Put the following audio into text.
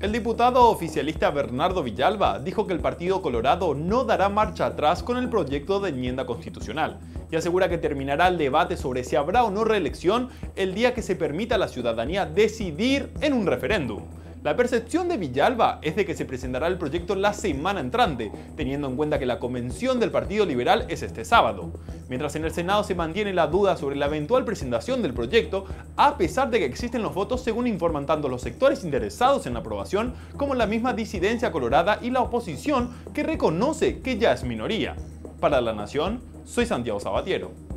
El diputado oficialista Bernardo Villalba dijo que el Partido Colorado no dará marcha atrás con el proyecto de enmienda constitucional y asegura que terminará el debate sobre si habrá o no reelección el día que se permita a la ciudadanía decidir en un referéndum. La percepción de Villalba es de que se presentará el proyecto la semana entrante, teniendo en cuenta que la convención del Partido Liberal es este sábado. Mientras en el Senado se mantiene la duda sobre la eventual presentación del proyecto, a pesar de que existen los votos según informan tanto los sectores interesados en la aprobación como la misma disidencia colorada y la oposición que reconoce que ya es minoría. Para la Nación, soy Santiago Sabatiero.